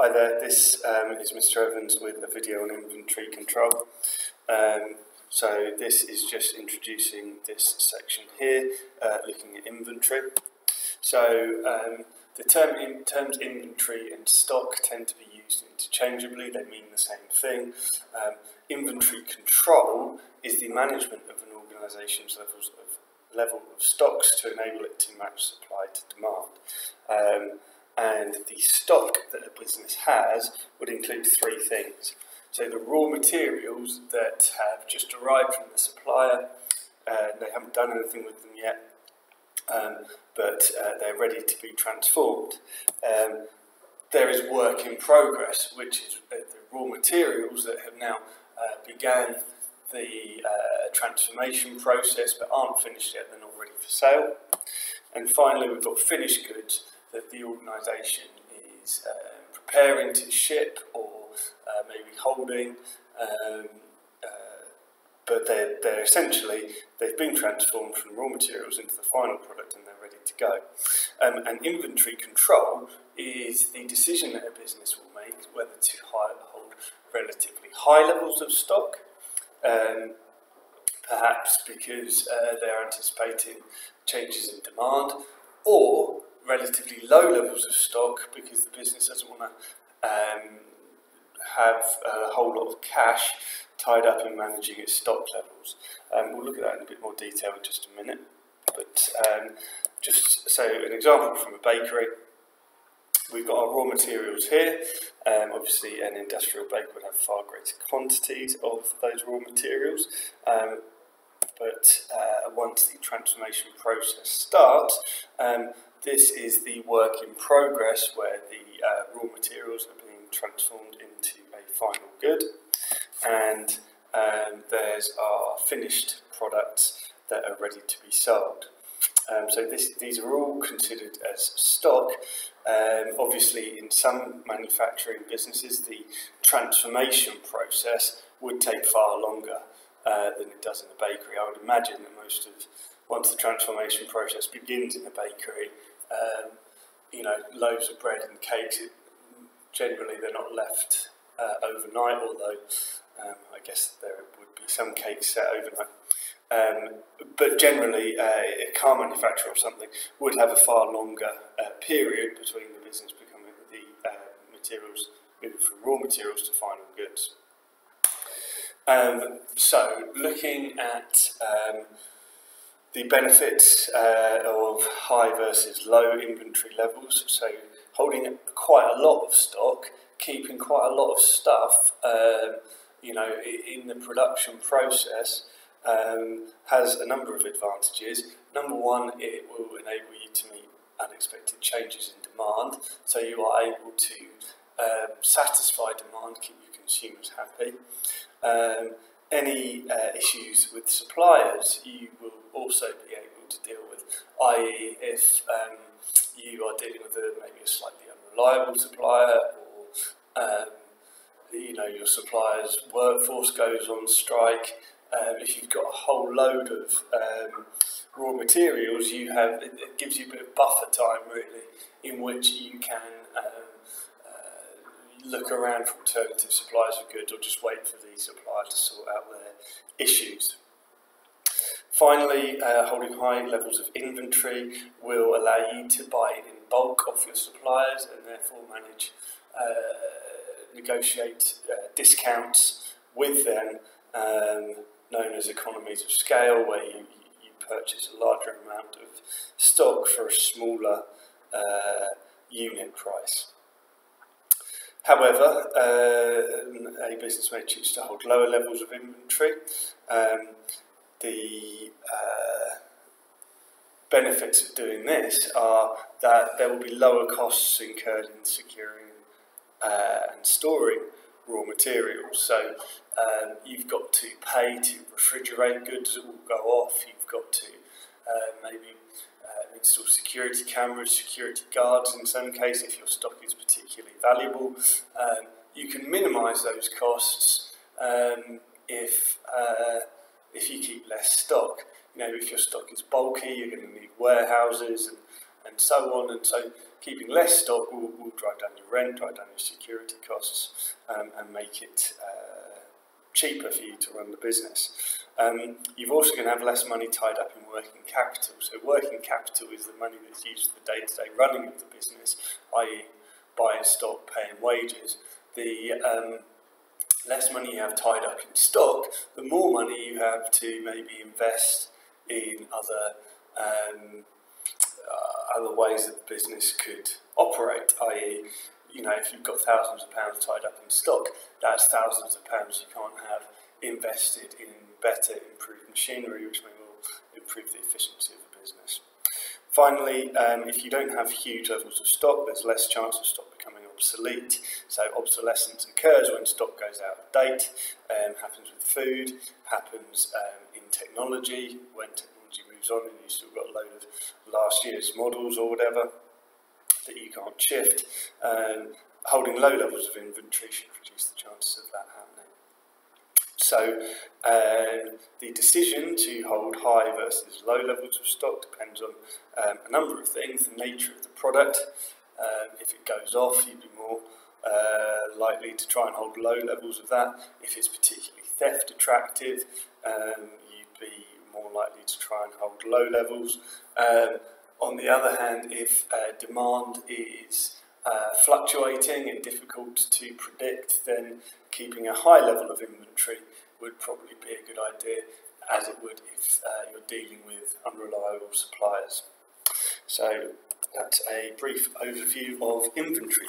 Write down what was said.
Hi there, this um, is Mr Evans with a video on inventory control. Um, so this is just introducing this section here, uh, looking at inventory. So um, the term in, terms inventory and stock tend to be used interchangeably, they mean the same thing. Um, inventory control is the management of an organisation's levels of level of stocks to enable it to match supply to demand. And the stock that a business has would include three things. So the raw materials that have just arrived from the supplier, uh, they haven't done anything with them yet, um, but uh, they're ready to be transformed. Um, there is work in progress, which is uh, the raw materials that have now uh, began the uh, transformation process but aren't finished yet, they're not ready for sale. And finally, we've got finished goods that the organisation is uh, preparing to ship or uh, maybe holding, um, uh, but they're, they're essentially, they've been transformed from raw materials into the final product and they're ready to go. Um, and inventory control is the decision that a business will make whether to hold relatively high levels of stock, um, perhaps because uh, they're anticipating changes in demand, or relatively low levels of stock because the business doesn't want to um, have a whole lot of cash tied up in managing its stock levels. Um, we'll look at that in a bit more detail in just a minute. But um, just so an example from a bakery, we've got our raw materials here. Um, obviously, an industrial baker would have far greater quantities of those raw materials. Um, but uh, once the transformation process starts, um, this is the work in progress where the uh, raw materials are being transformed into a final good. And um, there's our finished products that are ready to be sold. Um, so this, these are all considered as stock. Um, obviously, in some manufacturing businesses, the transformation process would take far longer than it does in a bakery. I would imagine that most of, once the transformation process begins in a bakery, um, you know, loaves of bread and cakes, it, generally they're not left uh, overnight, although um, I guess there would be some cakes set overnight. Um, but generally, uh, a car manufacturer or something would have a far longer uh, period between the business becoming the uh, materials moving from raw materials to final goods. Um, so, looking at um, the benefits uh, of high versus low inventory levels. So holding quite a lot of stock, keeping quite a lot of stuff, um, you know, in the production process um, has a number of advantages. Number one, it will enable you to meet unexpected changes in demand, so you are able to um, satisfy demand, keep your consumers happy. Um, any uh, issues with suppliers, you will also be able to deal with, i.e. if um, you are dealing with a, maybe a slightly unreliable supplier or um, you know your supplier's workforce goes on strike, um, if you've got a whole load of um, raw materials, you have it, it, gives you a bit of buffer time really in which you can look around for alternative suppliers of goods or just wait for the supplier to sort out their issues. Finally, uh, holding high levels of inventory will allow you to buy in bulk off your suppliers and therefore manage, uh, negotiate uh, discounts with them, um, known as economies of scale, where you, you purchase a larger amount of stock for a smaller uh, unit price. However, uh, a business may choose to hold lower levels of inventory. Um, the uh, benefits of doing this are that there will be lower costs incurred in securing uh, and storing raw materials. So um, you've got to pay to refrigerate goods that will go off. You've got to maybe uh, install security cameras, security guards in some case if your stock is particularly valuable. Um, you can minimise those costs um, if uh, if you keep less stock. You know, if your stock is bulky, you're going to need warehouses and, and so on. And so keeping less stock will, will drive down your rent, drive down your security costs, um, and make it uh, cheaper for you to run the business. Um, you're also going to have less money tied up in working capital. So working capital is the money that's used for the day-to-day running of the business, i.e. buying stock, paying wages. The um, less money you have tied up in stock, the more money you have to maybe invest in other um, uh, other ways that the business could operate, i.e., you know, if you've got thousands of pounds tied up in stock, that's thousands of pounds you can't have invested in better, improved machinery, which well improve the efficiency of the business. Finally, um, if you don't have huge levels of stock, there's less chance of stock becoming obsolete. So obsolescence occurs when stock goes out of date, um, happens with food, happens um, in technology, when technology moves on and you've still got a load of last year's models or whatever that you can't shift. Um, holding low levels of inventory should reduce the chances of that happening. So um, the decision to hold high versus low levels of stock depends on um, a number of things, the nature of the product. Um, if it goes off, you'd be more uh, likely to try and hold low levels of that. If it's particularly theft attractive, um, you'd be more likely to try and hold low levels. On the other hand, if uh, demand is uh, fluctuating and difficult to predict, then keeping a high level of inventory would probably be a good idea, as it would if uh, you're dealing with unreliable suppliers. So that's a brief overview of inventory